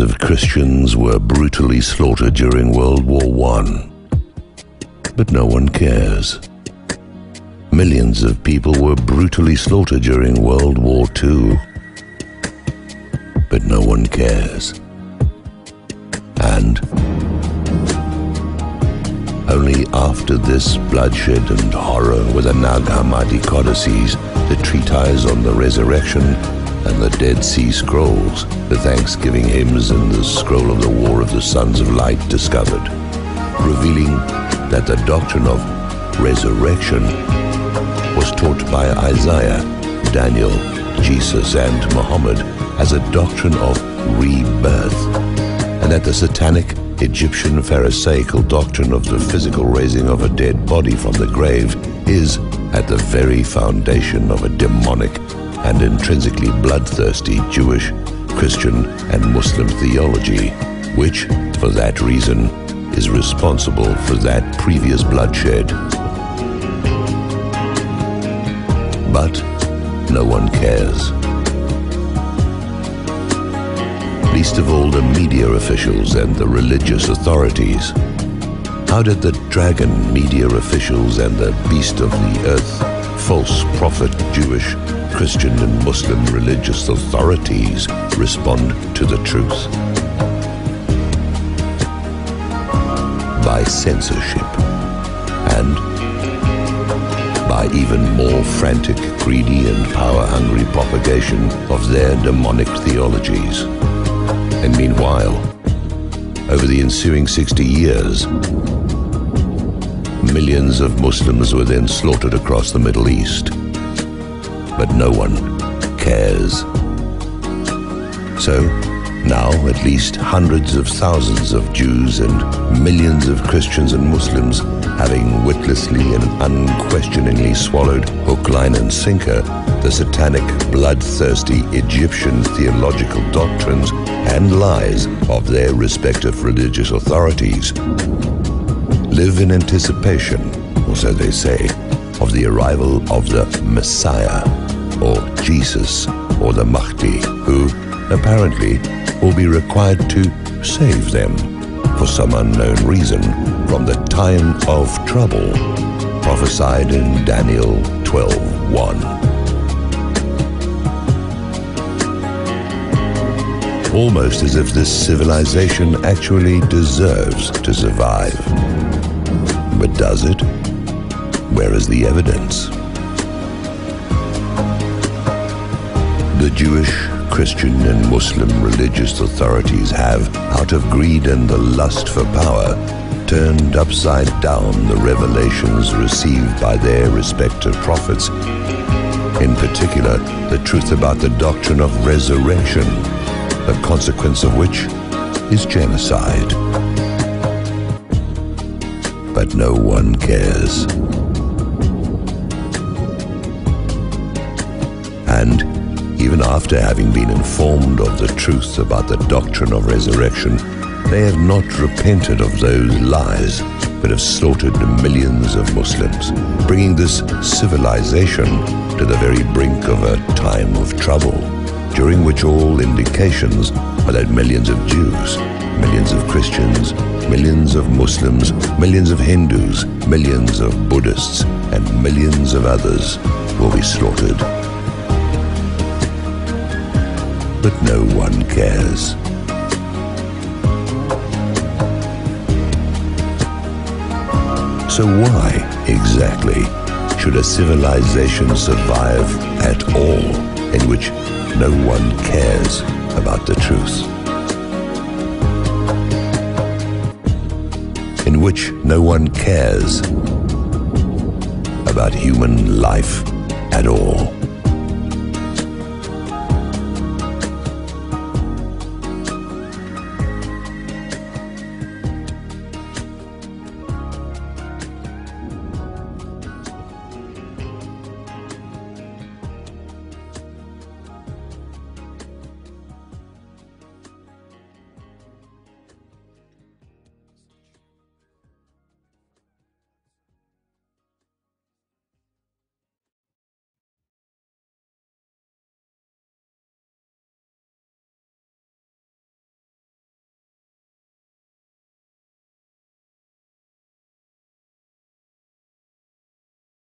of Christians were brutally slaughtered during World War I. But no one cares. Millions of people were brutally slaughtered during World War II. But no one cares. And only after this bloodshed and horror were the Nag Hammadi codices, the treatise on the resurrection, and the Dead Sea Scrolls, the Thanksgiving hymns, and the scroll of the War of the Sons of Light discovered, revealing that the doctrine of resurrection was taught by Isaiah, Daniel, Jesus, and Muhammad as a doctrine of rebirth, and that the satanic Egyptian Pharisaical doctrine of the physical raising of a dead body from the grave is at the very foundation of a demonic and intrinsically bloodthirsty Jewish, Christian, and Muslim theology, which, for that reason, is responsible for that previous bloodshed. But no one cares. Least of all the media officials and the religious authorities. How did the dragon media officials and the beast of the earth, false prophet Jewish, Christian and Muslim religious authorities respond to the truth? By censorship and by even more frantic, greedy and power-hungry propagation of their demonic theologies. And meanwhile, over the ensuing 60 years, millions of Muslims were then slaughtered across the Middle East but no one cares. So, now at least hundreds of thousands of Jews and millions of Christians and Muslims, having witlessly and unquestioningly swallowed hook, line, and sinker the satanic, bloodthirsty Egyptian theological doctrines and lies of their respective religious authorities, live in anticipation, or so they say, of the arrival of the Messiah, or Jesus, or the Mahdi, who apparently will be required to save them for some unknown reason from the time of trouble prophesied in Daniel 12:1. Almost as if this civilization actually deserves to survive. But does it? Where is the evidence? The Jewish, Christian, and Muslim religious authorities have, out of greed and the lust for power, turned upside down the revelations received by their respective prophets. In particular, the truth about the doctrine of resurrection, the consequence of which is genocide. But no one cares. And even after having been informed of the truth about the doctrine of resurrection, they have not repented of those lies, but have slaughtered millions of Muslims, bringing this civilization to the very brink of a time of trouble, during which all indications are that millions of Jews, millions of Christians, millions of Muslims, millions of Hindus, millions of Buddhists, and millions of others will be slaughtered but no one cares. So why, exactly, should a civilization survive at all in which no one cares about the truth? Which no one cares about human life at all?